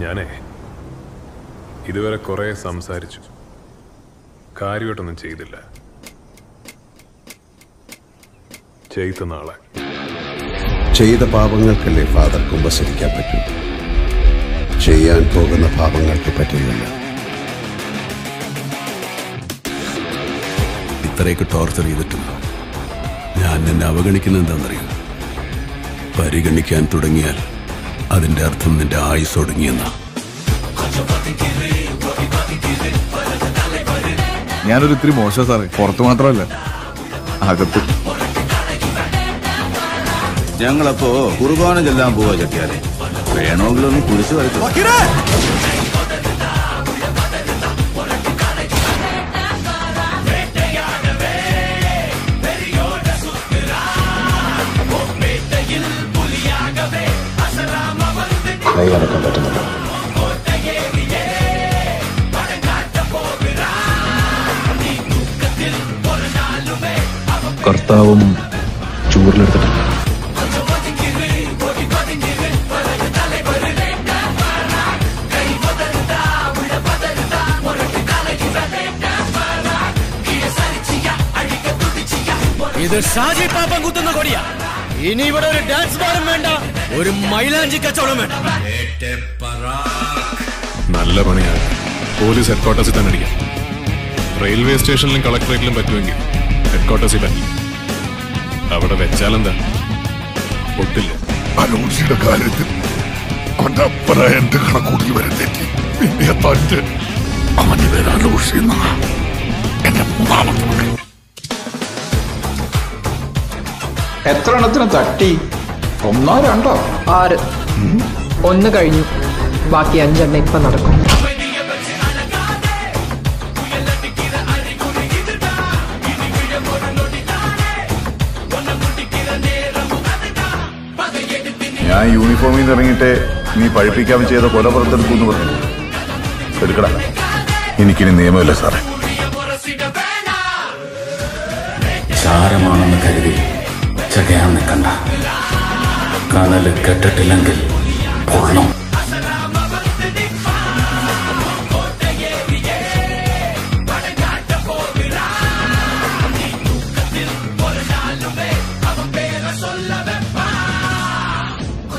ഞാനേ ഇതുവരെ കുറെ സംസാരിച്ചു. കാര്യമായിട്ടൊന്നും ചെയ്തില്ല. ചെയ്ത നാളെ. ചെയ്ത പാപങ്ങൾക്കല്ലേ ഫാദർ കുമ്പസരിക്കാൻ പറ്റും? ചെയ്യാൻ പോകുന്ന പാപങ്ങൾക്ക് പറ്റില്ല ഇത്രയൊക്കെ ടോർച്ചർ ചെയ്തിട്ടും ഞാൻ എന്നെ അവഗണിക്കുന്ന എന്താണെന്നറിയാം പരിഗണിക്കാൻ തുടങ്ങിയാൽ അതിന്റെ അർത്ഥം നിന്റെ ആയുസ് ഒടുങ്ങിയെന്ന. ഞാനൊരു ഇത്തിരി മോശം സാറേ പുറത്ത് മാത്രമല്ല അകത്ത്. ഞങ്ങളപ്പോ കുർബാന ചെല്ലാൻ പോവാ ചട്ടിയാലെ വേണമെങ്കിലൊന്ന് കുരിശ് വരച്ചു കൈകടക്കാൻ പറ്റുന്നില്ല കർത്താവും ചൂറിലെടുത്തിട്ടില്ല ഇത് ഷാജി പാപ്പം കുത്തുന്ന കൊടിയാ ഇനി ഇവിടെ ഒരു ഡാൻസ് ബാറും വേണ്ട. ഒരു മൈലാഞ്ചി കച്ചവടം വേണ്ട. നല്ല പണിയാണ് പോലീസ് ഹെഡ്ക്വാർട്ടേഴ്സിൽ തന്നെ അടിക്കാം റെയിൽവേ സ്റ്റേഷനിലും കളക്ടറേറ്റിലും പറ്റുമെങ്കിൽ ഹെഡ്ക്വാർട്ടേഴ്സിൽ ക്വാർട്ടേഴ്സിൽ പറ്റില്ല അവിടെ വെച്ചാലെന്താ? ഒട്ടില്ല. അനൂഷിയുടെ കാര്യത്തിൽ അവന്റെ അപ്പന എന്റെ കണക്കൂട്ടി വരെ തെറ്റി. പിന്നെ തന്റെ അവന്റെ പേര് അനൂഷി എന്റെ എത്ര എണ്ണത്തിന് തട്ടി? ഒന്നോ രണ്ടോ? ആറ്. ഒന്ന് കഴിഞ്ഞു. ബാക്കി അഞ്ചെണ്ണം ഇപ്പൊ നടക്കും. ഞാൻ യൂണിഫോമിൽ നിന്ന് ഇറങ്ങിയിട്ട് നീ പഴിപ്പിക്കാൻ ചെയ്ത കൊല പുറത്തെടുക്കൂന്ന് പറഞ്ഞു. എടുക്കടാ. എനിക്കിനി നിയമമില്ല സാറേ. സാരമാണെന്ന് കരുതി. ചകയാൻ നിൽക്കണ്ട കനൽ കെട്ടിട്ടില്ലെങ്കിൽ പൊള്ളും.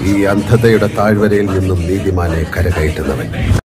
ഈ അന്ധതയുടെ താഴ്വരയിൽ നിന്നും നീതിമാനെ കരകയറ്റുന്നവൻ.